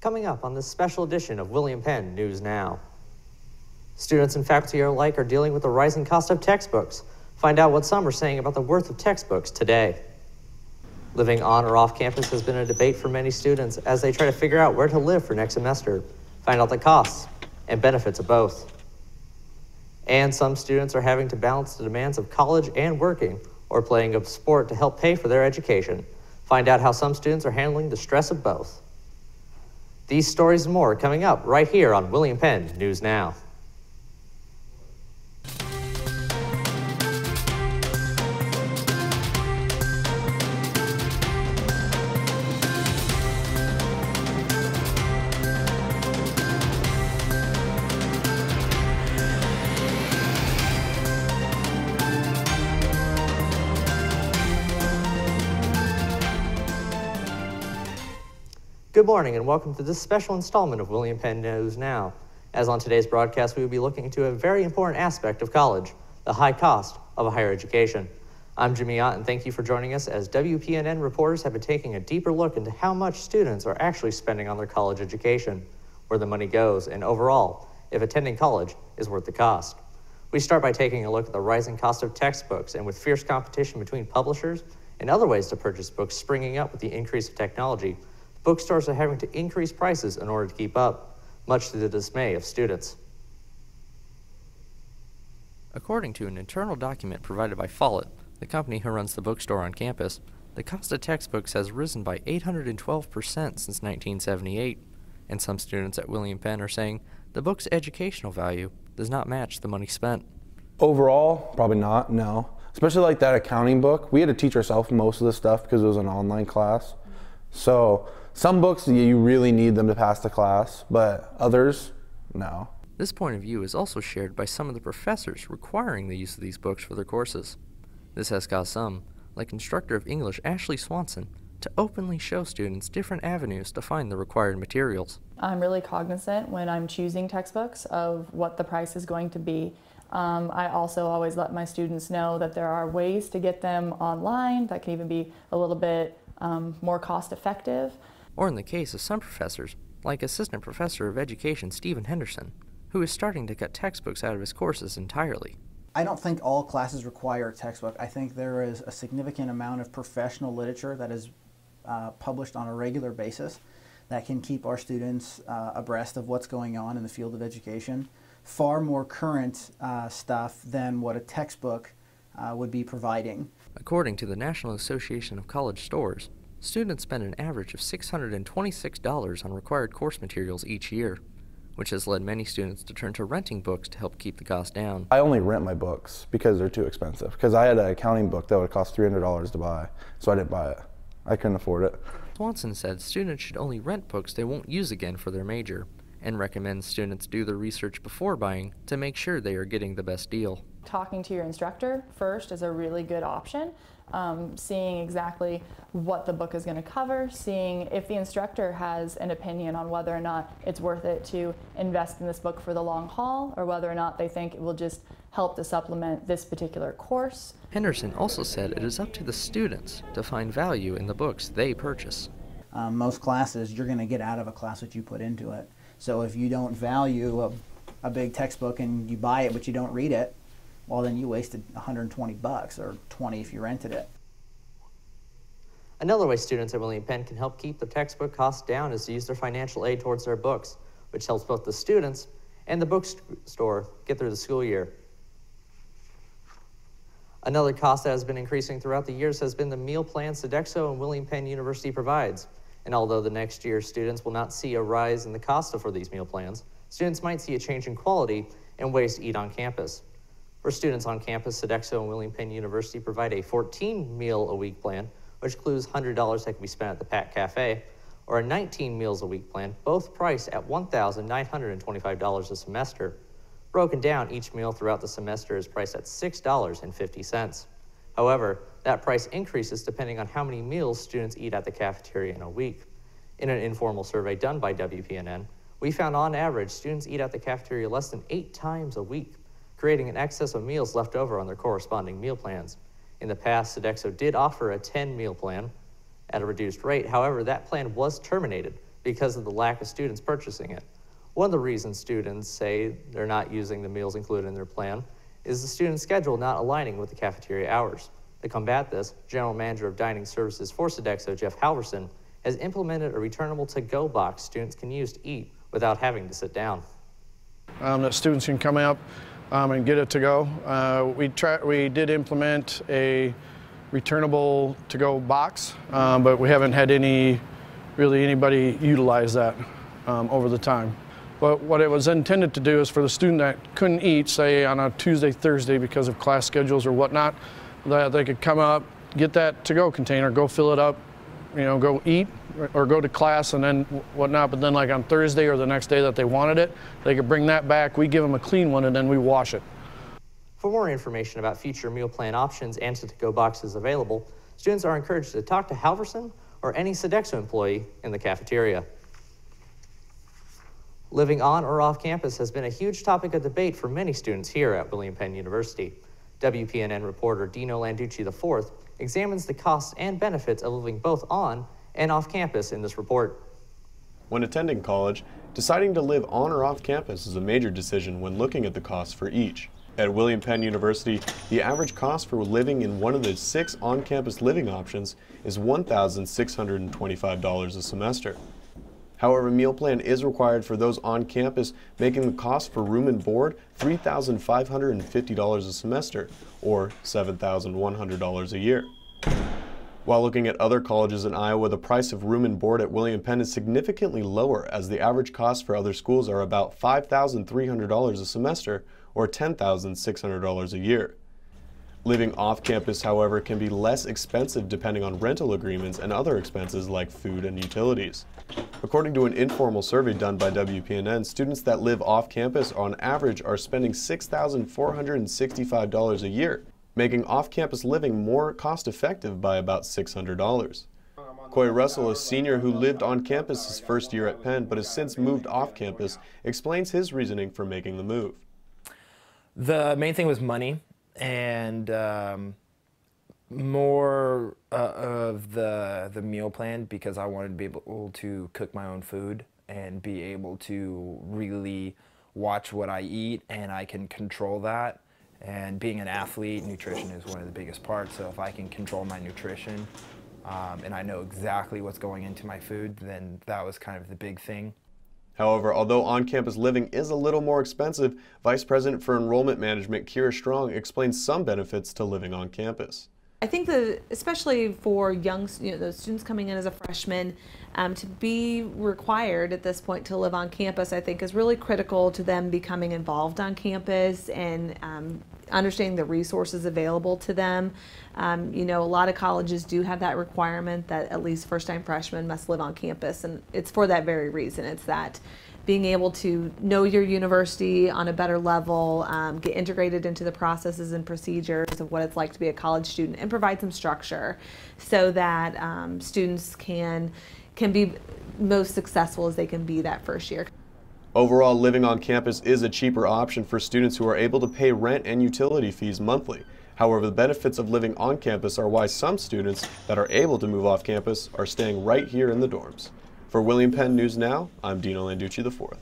Coming up on this special edition of William Penn News Now. Students and faculty alike are dealing with the rising cost of textbooks. Find out what some are saying about the worth of textbooks today. Living on or off campus has been a debate for many students as they try to figure out where to live for next semester. Find out the costs and benefits of both. And some students are having to balance the demands of college and working or playing a sport to help pay for their education. Find out how some students are handling the stress of both. These stories and more are coming up right here on William Penn News Now. Good morning and welcome to this special installment of William Penn News Now. As on today's broadcast, we will be looking into a very important aspect of college, the high cost of a higher education. I'm Jimmy Ott and thank you for joining us as WPNN reporters have been taking a deeper look into how much students are actually spending on their college education, where the money goes, and overall, if attending college is worth the cost. We start by taking a look at the rising cost of textbooks and with fierce competition between publishers and other ways to purchase books springing up with the increase of technology, bookstores are having to increase prices in order to keep up, much to the dismay of students. According to an internal document provided by Follett, the company who runs the bookstore on campus, the cost of textbooks has risen by 812% since 1978, and some students at William Penn are saying the book's educational value does not match the money spent. Overall, probably not, no. Especially like that accounting book. We had to teach ourselves most of the stuff because it was an online class. So some books you really need them to pass the class, but others, no. This point of view is also shared by some of the professors requiring the use of these books for their courses. This has caused some, like instructor of English Ashley Swanson, to openly show students different avenues to find the required materials. I'm really cognizant when I'm choosing textbooks of what the price is going to be. Um, I also always let my students know that there are ways to get them online that can even be a little bit um, more cost effective. Or in the case of some professors, like Assistant Professor of Education Stephen Henderson, who is starting to cut textbooks out of his courses entirely. I don't think all classes require a textbook. I think there is a significant amount of professional literature that is uh, published on a regular basis that can keep our students uh, abreast of what's going on in the field of education. Far more current uh, stuff than what a textbook uh, would be providing. According to the National Association of College Stores, students spend an average of $626 on required course materials each year, which has led many students to turn to renting books to help keep the cost down. I only rent my books because they're too expensive. Because I had an accounting book that would cost $300 to buy, so I didn't buy it. I couldn't afford it. Swanson said students should only rent books they won't use again for their major, and recommends students do the research before buying to make sure they are getting the best deal. Talking to your instructor first is a really good option. Um, seeing exactly what the book is going to cover, seeing if the instructor has an opinion on whether or not it's worth it to invest in this book for the long haul or whether or not they think it will just help to supplement this particular course. Henderson also said it is up to the students to find value in the books they purchase. Um, most classes, you're going to get out of a class what you put into it. So if you don't value a, a big textbook and you buy it but you don't read it, well then you wasted 120 bucks or 20 if you rented it. Another way students at William Penn can help keep their textbook costs down is to use their financial aid towards their books, which helps both the students and the bookstore get through the school year. Another cost that has been increasing throughout the years has been the meal plan Sodexo and William Penn University provides. And although the next year students will not see a rise in the cost for these meal plans, students might see a change in quality and ways to eat on campus. For students on campus, Sodexo and William Penn University provide a 14 meal a week plan, which includes $100 that can be spent at the Pat Cafe, or a 19 meals a week plan, both priced at $1,925 a semester. Broken down, each meal throughout the semester is priced at $6.50. However, that price increases depending on how many meals students eat at the cafeteria in a week. In an informal survey done by WPNN, we found on average students eat at the cafeteria less than eight times a week creating an excess of meals left over on their corresponding meal plans. In the past, Sodexo did offer a 10 meal plan at a reduced rate. However, that plan was terminated because of the lack of students purchasing it. One of the reasons students say they're not using the meals included in their plan is the student schedule not aligning with the cafeteria hours. To combat this, General Manager of Dining Services for Sodexo, Jeff Halverson, has implemented a returnable to-go box students can use to eat without having to sit down. Um, that students can come up um, and get it to go. Uh, we, try, we did implement a returnable to-go box, um, but we haven't had any, really anybody utilize that um, over the time. But what it was intended to do is for the student that couldn't eat, say on a Tuesday, Thursday because of class schedules or whatnot, that they could come up, get that to-go container, go fill it up, you know, go eat or go to class and then whatnot. But then like on Thursday or the next day that they wanted it, they could bring that back. We give them a clean one and then we wash it. For more information about future meal plan options and to-go boxes available, students are encouraged to talk to Halverson or any Sodexo employee in the cafeteria. Living on or off campus has been a huge topic of debate for many students here at William Penn University. WPNN reporter Dino Landucci IV examines the costs and benefits of living both on and off campus in this report. When attending college, deciding to live on or off campus is a major decision when looking at the costs for each. At William Penn University, the average cost for living in one of the six on-campus living options is $1,625 a semester. However, a meal plan is required for those on campus, making the cost for room and board $3,550 a semester, or $7,100 a year. While looking at other colleges in Iowa, the price of room and board at William Penn is significantly lower, as the average costs for other schools are about $5,300 a semester, or $10,600 a year. Living off campus, however, can be less expensive depending on rental agreements and other expenses like food and utilities. According to an informal survey done by WPNN, students that live off campus on average are spending $6,465 a year, making off campus living more cost effective by about $600. Coy Russell, a senior who lived on campus his first year at Penn but has since moved off campus, explains his reasoning for making the move. The main thing was money and um, more uh, of the the meal plan because I wanted to be able to cook my own food and be able to really watch what I eat and I can control that. And being an athlete, nutrition is one of the biggest parts. So if I can control my nutrition um, and I know exactly what's going into my food, then that was kind of the big thing. However, although on-campus living is a little more expensive, Vice President for Enrollment Management Kira Strong explains some benefits to living on campus. I think that especially for young you know, the students coming in as a freshman, um, to be required at this point to live on campus, I think is really critical to them becoming involved on campus and um, understanding the resources available to them. Um, you know, a lot of colleges do have that requirement that at least first-time freshmen must live on campus, and it's for that very reason. It's that being able to know your university on a better level, um, get integrated into the processes and procedures of what it's like to be a college student, and provide some structure so that um, students can can be most successful as they can be that first year. Overall, living on campus is a cheaper option for students who are able to pay rent and utility fees monthly. However, the benefits of living on campus are why some students that are able to move off campus are staying right here in the dorms. For William Penn News Now, I'm Dino Landucci IV.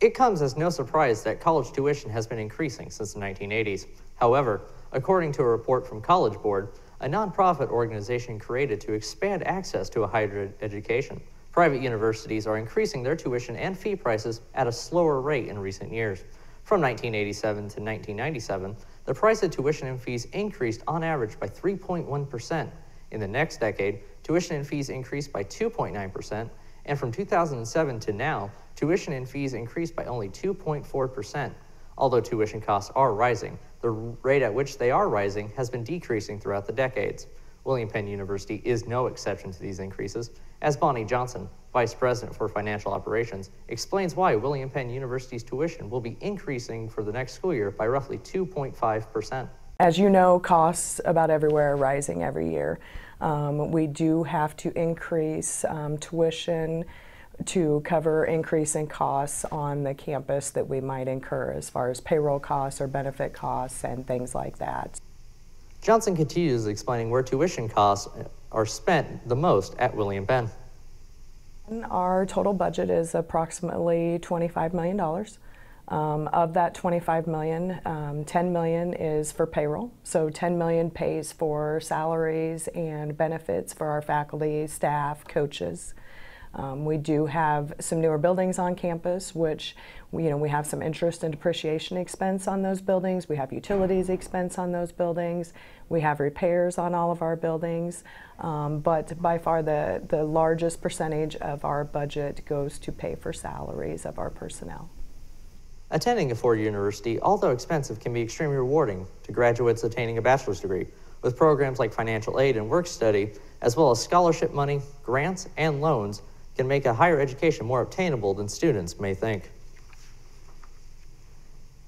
It comes as no surprise that college tuition has been increasing since the 1980s. However, according to a report from College Board, a nonprofit organization created to expand access to a higher education, Private universities are increasing their tuition and fee prices at a slower rate in recent years. From 1987 to 1997, the price of tuition and fees increased on average by 3.1%. In the next decade, tuition and fees increased by 2.9%, and from 2007 to now, tuition and fees increased by only 2.4%. Although tuition costs are rising, the rate at which they are rising has been decreasing throughout the decades. William Penn University is no exception to these increases, as Bonnie Johnson, Vice President for Financial Operations, explains why William Penn University's tuition will be increasing for the next school year by roughly 2.5%. As you know, costs about everywhere are rising every year. Um, we do have to increase um, tuition to cover increasing costs on the campus that we might incur as far as payroll costs or benefit costs and things like that. Johnson continues explaining where tuition costs are spent the most at William Penn. Our total budget is approximately $25 million. Um, of that 25 million, um, 10 million is for payroll. So 10 million pays for salaries and benefits for our faculty, staff, coaches. Um, we do have some newer buildings on campus, which we, you know we have some interest and depreciation expense on those buildings. We have utilities expense on those buildings. We have repairs on all of our buildings. Um, but by far the, the largest percentage of our budget goes to pay for salaries of our personnel. Attending a four-year university, although expensive, can be extremely rewarding to graduates attaining a bachelor's degree, with programs like financial aid and work study, as well as scholarship money, grants, and loans, can make a higher education more obtainable than students may think.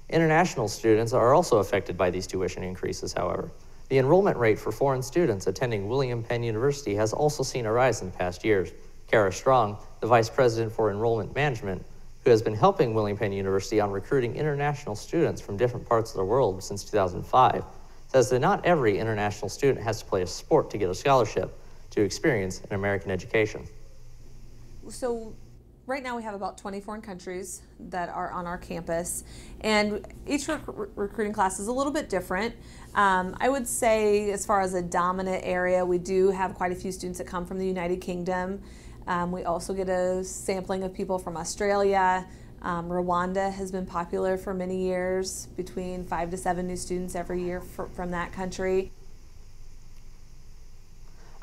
International students are also affected by these tuition increases, however. The enrollment rate for foreign students attending William Penn University has also seen a rise in the past years. Kara Strong, the Vice President for Enrollment Management, who has been helping William Penn University on recruiting international students from different parts of the world since 2005, says that not every international student has to play a sport to get a scholarship to experience an American education. So right now we have about 20 foreign countries that are on our campus and each rec recruiting class is a little bit different um, i would say as far as a dominant area we do have quite a few students that come from the united kingdom um, we also get a sampling of people from australia. Um, rwanda has been popular for many years between five to seven new students every year for, from that country.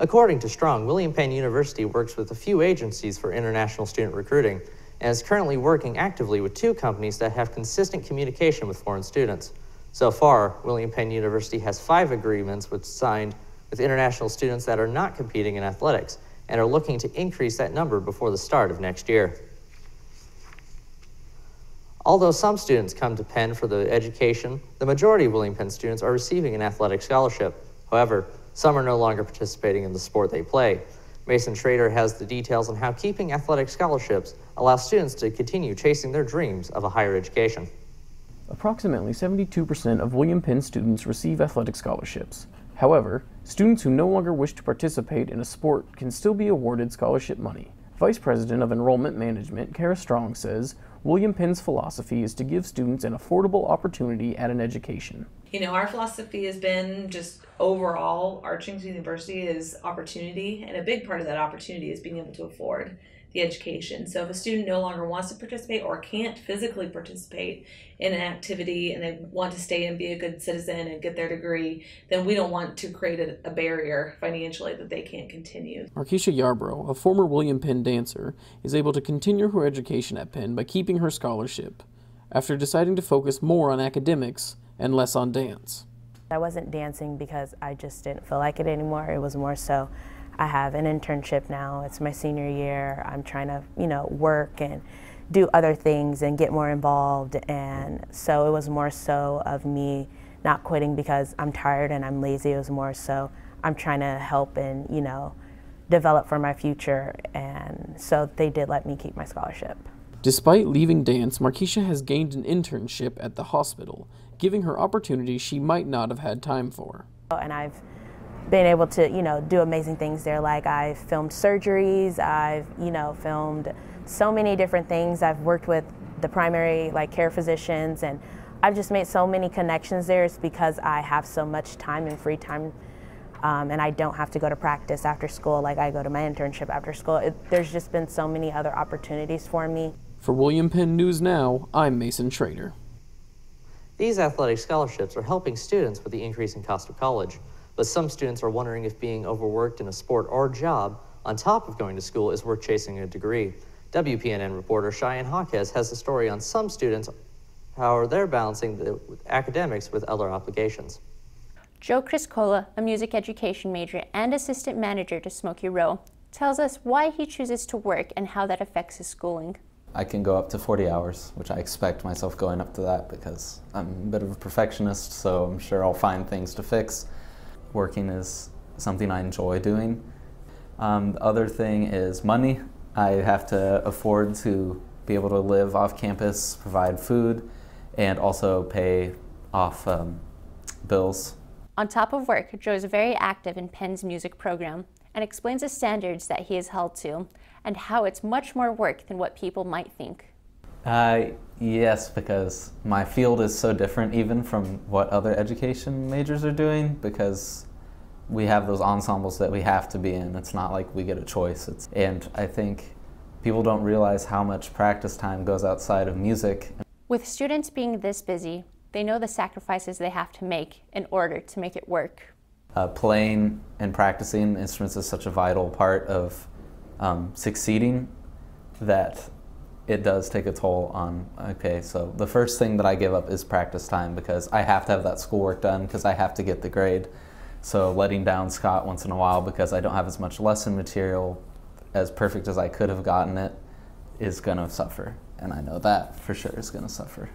According to Strong, William Penn University works with a few agencies for international student recruiting and is currently working actively with two companies that have consistent communication with foreign students. So far, William Penn University has five agreements with signed with international students that are not competing in athletics and are looking to increase that number before the start of next year. Although some students come to Penn for the education, the majority of William Penn students are receiving an athletic scholarship. However, some are no longer participating in the sport they play. Mason Schrader has the details on how keeping athletic scholarships allows students to continue chasing their dreams of a higher education. Approximately 72% of William Penn students receive athletic scholarships. However, students who no longer wish to participate in a sport can still be awarded scholarship money. Vice President of Enrollment Management, Kara Strong, says William Penn's philosophy is to give students an affordable opportunity at an education. You know, our philosophy has been just overall, Archington University is opportunity, and a big part of that opportunity is being able to afford the education. So if a student no longer wants to participate or can't physically participate in an activity and they want to stay and be a good citizen and get their degree, then we don't want to create a, a barrier financially that they can't continue. Markeisha Yarbrough, a former William Penn dancer, is able to continue her education at Penn by keeping her scholarship after deciding to focus more on academics and less on dance. I wasn't dancing because I just didn't feel like it anymore. It was more so I have an internship now. It's my senior year. I'm trying to, you know, work and do other things and get more involved. And so it was more so of me not quitting because I'm tired and I'm lazy. It was more so I'm trying to help and, you know, develop for my future. And so they did let me keep my scholarship. Despite leaving dance, Markeisha has gained an internship at the hospital, giving her opportunities she might not have had time for. And I've been able to, you know, do amazing things there. Like I've filmed surgeries, I've, you know, filmed so many different things. I've worked with the primary like care physicians and I've just made so many connections there. It's because I have so much time and free time um, and I don't have to go to practice after school like I go to my internship after school. It, there's just been so many other opportunities for me. For William Penn News Now, I'm Mason Schrader. These athletic scholarships are helping students with the increasing cost of college. But some students are wondering if being overworked in a sport or job on top of going to school is worth chasing a degree. WPNN reporter Cheyenne Hawkes has a story on some students, how they're balancing the academics with other obligations. Joe Criscola, a music education major and assistant manager to Smokey Row, tells us why he chooses to work and how that affects his schooling. I can go up to 40 hours, which I expect myself going up to that because I'm a bit of a perfectionist, so I'm sure I'll find things to fix working is something I enjoy doing. Um, the other thing is money. I have to afford to be able to live off campus, provide food, and also pay off um, bills. On top of work, Joe is very active in Penn's music program. and explains the standards that he is held to and how it's much more work than what people might think. Uh, yes, because my field is so different even from what other education majors are doing because we have those ensembles that we have to be in. It's not like we get a choice. It's, and I think people don't realize how much practice time goes outside of music. With students being this busy, they know the sacrifices they have to make in order to make it work. Uh, playing and practicing instruments is such a vital part of um, succeeding that it does take a toll on okay so the first thing that i give up is practice time because i have to have that schoolwork done because i have to get the grade so letting down scott once in a while because i don't have as much lesson material as perfect as i could have gotten it is going to suffer and i know that for sure is going to suffer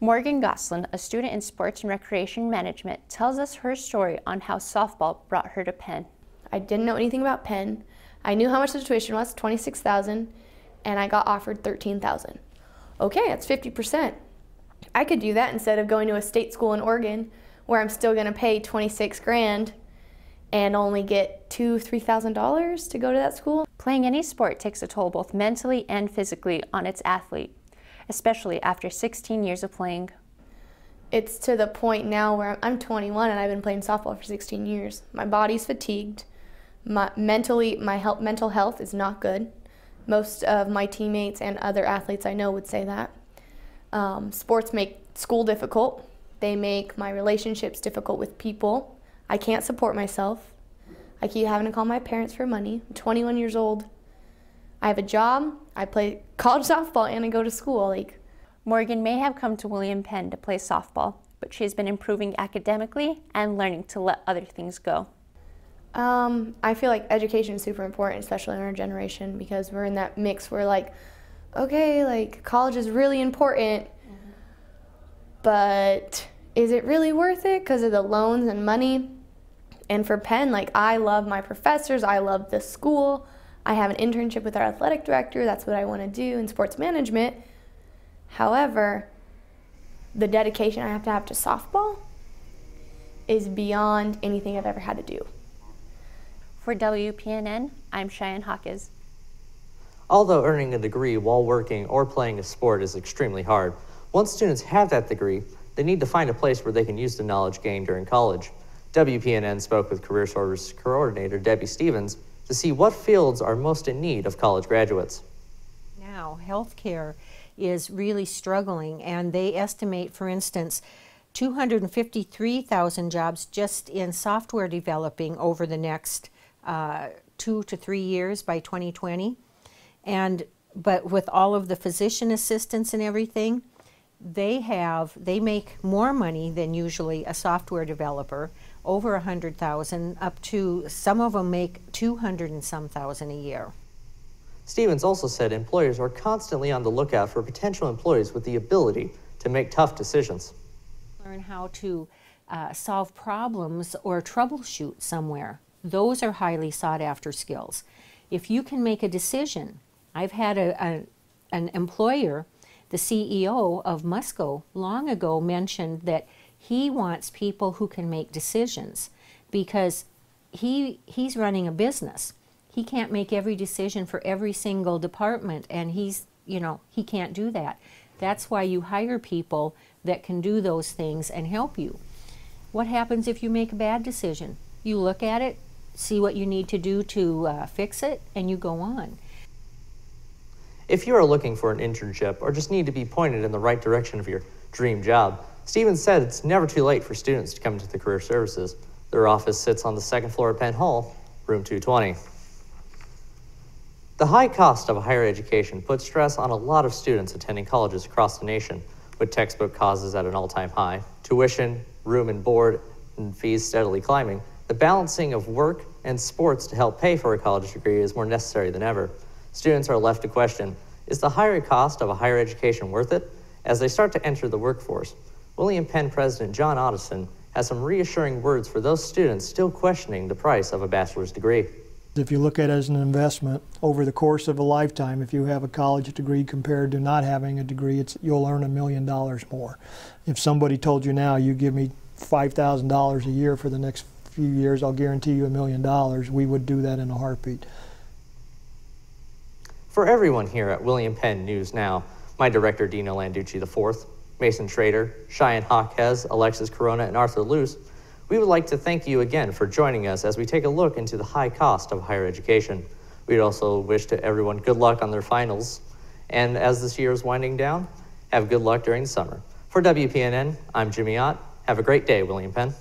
Morgan Goslin, a student in sports and recreation management, tells us her story on how softball brought her to Penn. I didn't know anything about Penn. I knew how much the tuition was, 26,000, and I got offered 13,000. Okay, that's 50%. I could do that instead of going to a state school in Oregon where I'm still going to pay 26 grand and only get two, $3,000 to go to that school. Playing any sport takes a toll both mentally and physically on its athlete especially after 16 years of playing. It's to the point now where I'm 21 and I've been playing softball for 16 years. My body's fatigued. My mentally, my health, mental health is not good. Most of my teammates and other athletes I know would say that. Um, sports make school difficult. They make my relationships difficult with people. I can't support myself. I keep having to call my parents for money. I'm 21 years old. I have a job, I play college softball, and I go to school. Like Morgan may have come to William Penn to play softball, but she has been improving academically and learning to let other things go. Um, I feel like education is super important, especially in our generation, because we're in that mix where like, okay, like college is really important, mm-hmm. but is it really worth it because of the loans and money? And for Penn, like I love my professors, I love the school. I have an internship with our athletic director. That's what I want to do in sports management. However, the dedication I have to have to softball is beyond anything I've ever had to do. For WPNN, I'm Cheyenne Hawkes. Although earning a degree while working or playing a sport is extremely hard, once students have that degree, they need to find a place where they can use the knowledge gained during college. WPNN spoke with Career Service Coordinator Debbie Stevens to see what fields are most in need of college graduates. Now, healthcare is really struggling, and they estimate, for instance, 253,000 jobs just in software developing over the next uh, two to three years by 2020. And but with all of the physician assistants and everything, they have they make more money than usually a software developer over a hundred thousand up to some of them make 200 and some thousand a year. Stevens also said employers are constantly on the lookout for potential employees with the ability to make tough decisions. Learn how to uh, solve problems or troubleshoot somewhere those are highly sought after skills if you can make a decision i've had a, a an employer the CEO of Musco long ago mentioned that he wants people who can make decisions because he he's running a business. He can't make every decision for every single department and he's, you know, he can't do that. That's why you hire people that can do those things and help you. What happens if you make a bad decision? You look at it, see what you need to do to uh, fix it, and you go on. If you are looking for an internship or just need to be pointed in the right direction of your dream job, Stevens said it's never too late for students to come to the Career Services. Their office sits on the second floor of Penn Hall, room 220. The high cost of a higher education puts stress on a lot of students attending colleges across the nation, with textbook costs at an all time high, tuition, room and board, and fees steadily climbing. The balancing of work and sports to help pay for a college degree is more necessary than ever students are left to question is the higher cost of a higher education worth it? As they start to enter the workforce, William Penn President John Ottosson has some reassuring words for those students still questioning the price of a bachelor's degree. If you look at it as an investment over the course of a lifetime, if you have a college degree compared to not having a degree, you'll earn a million dollars more. If somebody told you now, you give me $5,000 a year for the next few years, I'll guarantee you a million dollars. We would do that in a heartbeat. For everyone here at William Penn News Now, my director Dino Landucci IV, Mason Schrader, Cheyenne Hawkes, Alexis Corona, and Arthur Luce, we would like to thank you again for joining us as we take a look into the high cost of higher education. We'd also wish to everyone good luck on their finals. And as this year is winding down, have good luck during the summer. For WPNN, I'm Jimmy Ott. Have a great day, William Penn.